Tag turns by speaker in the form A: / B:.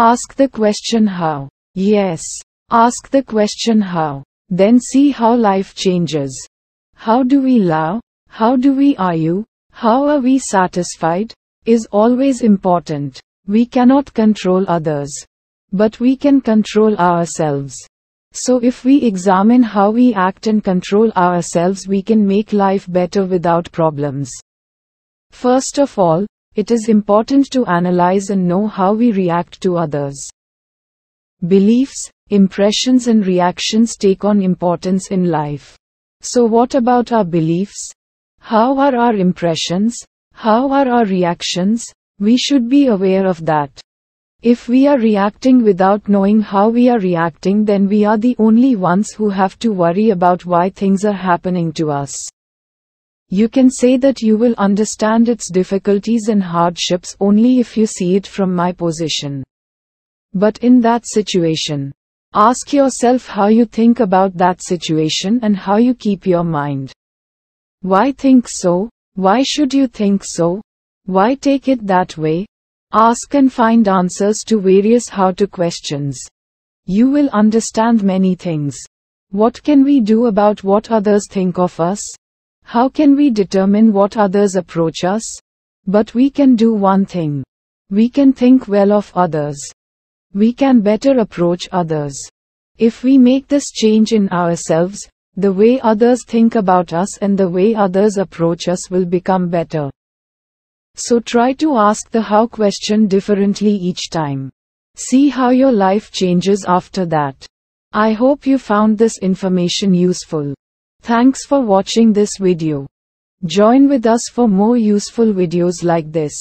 A: Ask the question how. Yes. Ask the question how. Then see how life changes. How do we love? How do we are you? How are we satisfied? Is always important. We cannot control others. But we can control ourselves. So if we examine how we act and control ourselves we can make life better without problems. First of all, it is important to analyze and know how we react to others. Beliefs, impressions and reactions take on importance in life. So what about our beliefs? How are our impressions? How are our reactions? We should be aware of that. If we are reacting without knowing how we are reacting then we are the only ones who have to worry about why things are happening to us. You can say that you will understand its difficulties and hardships only if you see it from my position. But in that situation, ask yourself how you think about that situation and how you keep your mind. Why think so? Why should you think so? Why take it that way? Ask and find answers to various how to questions. You will understand many things. What can we do about what others think of us? How can we determine what others approach us? But we can do one thing. We can think well of others we can better approach others. If we make this change in ourselves, the way others think about us and the way others approach us will become better. So try to ask the how question differently each time. See how your life changes after that. I hope you found this information useful. Thanks for watching this video. Join with us for more useful videos like this.